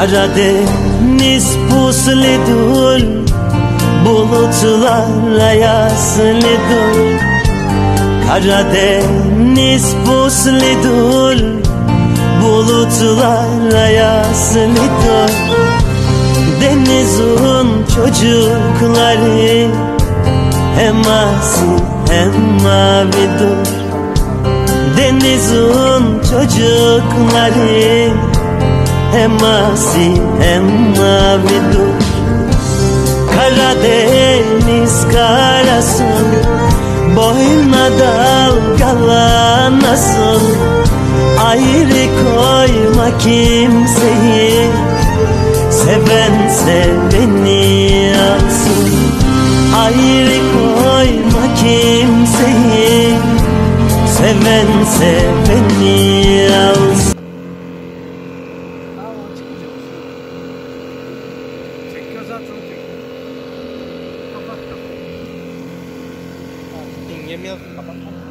Karadeniz puslidur Bulutlarla yaslıdır Karadeniz puslidur Bulutlarla yaslıdır Denizin çocukları Hem asil hem mavidir Denizin çocukları hem asil hem mavidir Karadeniz karasın Boyuna dalgalanasın Ayrı koyma kimseyi Seven seveni alsın. Ayrı koyma kimseyi Seven seveni alsın niñez, papá.